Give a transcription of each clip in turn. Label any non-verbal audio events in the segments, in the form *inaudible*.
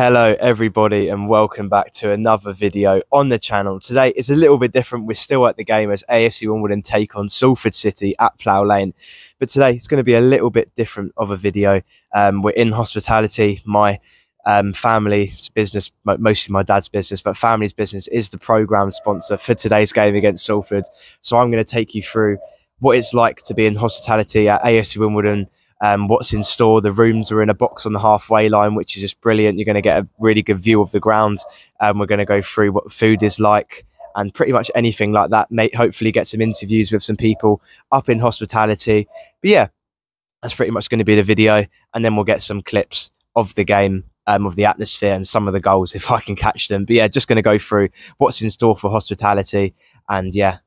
Hello everybody and welcome back to another video on the channel. Today it's a little bit different. We're still at the game as AFC Wimbledon take on Salford City at Plough Lane. But today it's going to be a little bit different of a video. Um, we're in hospitality. My um, family's business, mostly my dad's business, but family's business is the program sponsor for today's game against Salford. So I'm going to take you through what it's like to be in hospitality at AFC Wimbledon um, what's in store. The rooms are in a box on the halfway line, which is just brilliant. You're going to get a really good view of the ground. Um, we're going to go through what food is like and pretty much anything like that. May hopefully get some interviews with some people up in hospitality. But yeah, that's pretty much going to be the video, and then we'll get some clips of the game. Um, of the atmosphere and some of the goals *laughs* if I can catch them. But yeah, just going to go through what's in store for hospitality. And yeah,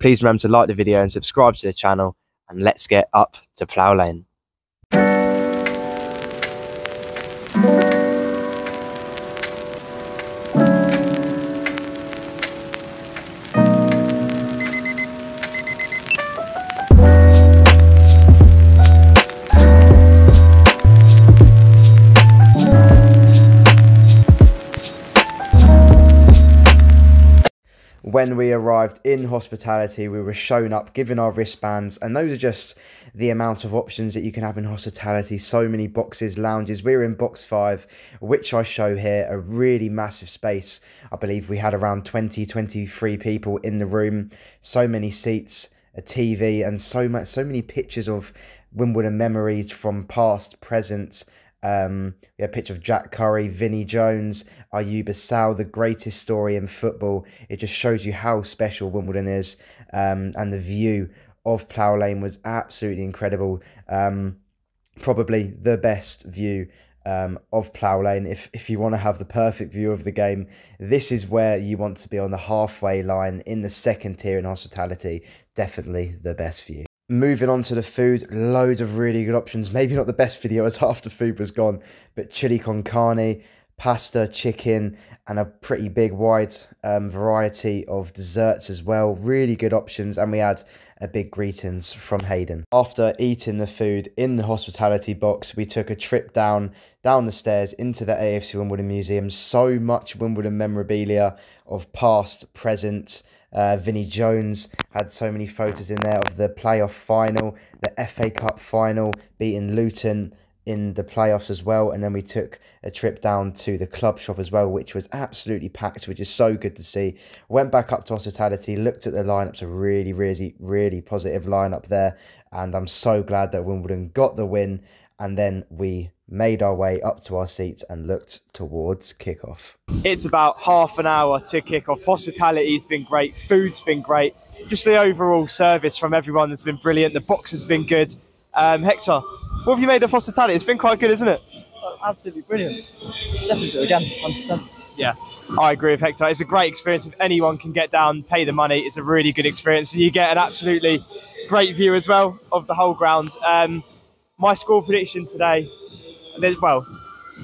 please remember to like the video and subscribe to the channel. And let's get up to Plough Lane. When we arrived in hospitality, we were shown up, given our wristbands, and those are just the amount of options that you can have in hospitality. So many boxes, lounges. We were in box five, which I show here, a really massive space. I believe we had around 20, 23 people in the room, so many seats, a TV, and so much, so many pictures of Wimbledon memories from past, present, um, we had a picture of Jack Currie, Vinnie Jones, Ayoub Assal, the greatest story in football. It just shows you how special Wimbledon is, um, and the view of Plough Lane was absolutely incredible. Um, probably the best view um, of Plough Lane. If, if you want to have the perfect view of the game, this is where you want to be on the halfway line in the second tier in hospitality. Definitely the best view. Moving on to the food, loads of really good options. Maybe not the best video as *laughs* the food was gone, but chili con carne, pasta, chicken, and a pretty big wide um, variety of desserts as well. Really good options, and we had a big greetings from Haydon. After eating the food in the hospitality box, we took a trip down down the stairs into the AFC Wimbledon Museum. So much Wimbledon memorabilia of past, present, uh, Vinnie Jones had so many photos in there of the playoff final, the FA Cup final, beating Luton in the playoffs as well. And then we took a trip down to the club shop as well, which was absolutely packed, which is so good to see. Went back up to hospitality, looked at the lineups, a really, really, really positive lineup there. And I'm so glad that Wimbledon got the win. And then we made our way up to our seats and looked towards kickoff. It's about half an hour to kick off. Hospitality's been great, food's been great, just the overall service from everyone has been brilliant. The box has been good. Um, Hector, what have you made of hospitality? It's been quite good, isn't it? absolutely brilliant. Definitely again, 100%. Yeah, I agree with Hector. It's a great experience if anyone can get down, pay the money. It's a really good experience, and you get an absolutely great view as well of the whole ground. Um, my score prediction today well,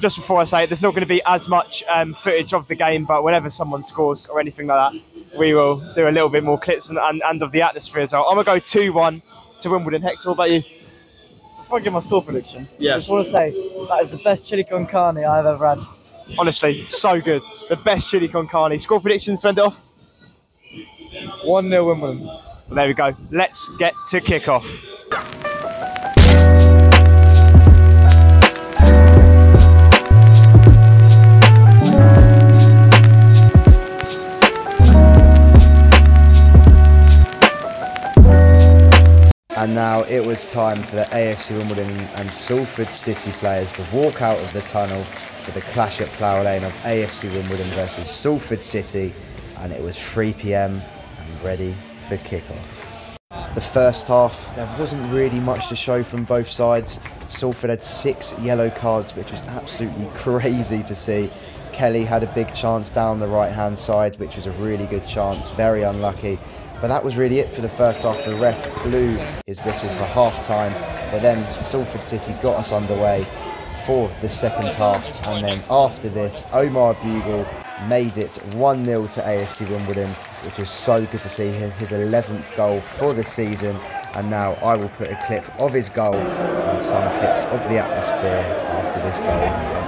just before I say it, there's not going to be as much um, footage of the game, but whenever someone scores or anything like that, we will do a little bit more clips and, and, and of the atmosphere as well. I'm going to go 2 1 to Wimbledon. Hector, what about you? Before I give my score prediction, yeah. I just want to say that is the best chili con carne I've ever had. Honestly, so good. The best chili con carne. Score predictions, send it off. 1 0 Wimbledon. Well, there we go. Let's get to kick off. And now it was time for the AFC Wimbledon and Salford City players to walk out of the tunnel for the clash at Plough Lane of AFC Wimbledon versus Salford City. And it was 3 pm and ready for kickoff. The first half, there wasn't really much to show from both sides. Salford had six yellow cards, which was absolutely *laughs* crazy to see. Kelly had a big chance down the right hand side, which was a really good chance, very unlucky. But that was really it for the first half. The ref blew his whistle for half time, but then Salford City got us underway for the second half. And then after this, Omar Bugiel made it 1 0 to AFC Wimbledon, which was so good to see his 11th goal for the season. And now I will put a clip of his goal and some clips of the atmosphere after this goal.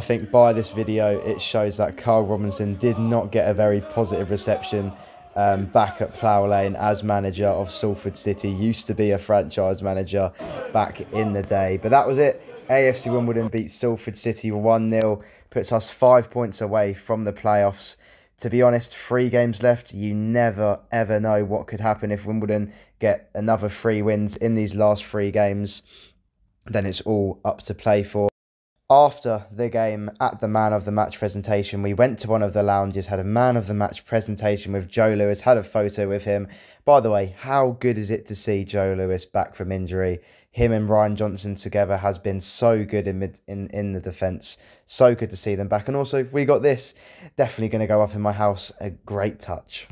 Think by this video it shows that Carl Robinson did not get a very positive reception um, back at Plough Lane as manager of Salford City. Used to be a franchise manager back in the day. But that was it. AFC Wimbledon beat Salford City 1 0, puts us five points away from the playoffs. To be honest, three games left. You never ever know what could happen if Wimbledon get another three wins in these last three games. Then it's all up to play for after the game at the man of the match presentation, we went to one of the lounges, had a man of the match presentation with Joe Lewis, had a photo with him. By the way, how good is it to see Joe Lewis back from injury? Him and Ryan Johnson together has been so good in mid, in, in the defence. So good to see them back. And also, we got this. Definitely going to go up in my house. A great touch.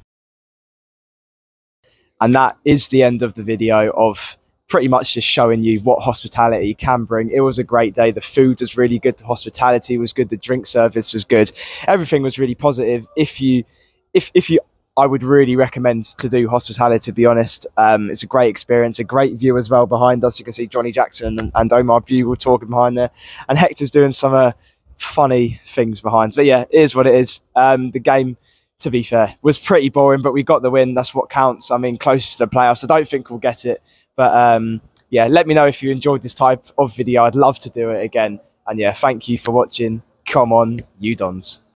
And that is the end of the video of pretty much just showing you what hospitality can bring. It was a great day. The food was really good. The hospitality was good. The drink service was good. Everything was really positive. If you, if if you, I would really recommend to do hospitality. To be honest, um, it's a great experience. A great view as well behind us. You can see Johnnie Jackson and, Omar Bugiel talking behind there, and Hector's doing some uh, funny things behind. But yeah, it is what it is. Um, the game to be fair, was pretty boring, but we got the win. That's what counts. I mean, close to the playoffs. I don't think we'll get it. But um, yeah, let me know if you enjoyed this type of video. I'd love to do it again. And yeah, thank you for watching. Come on, you dons.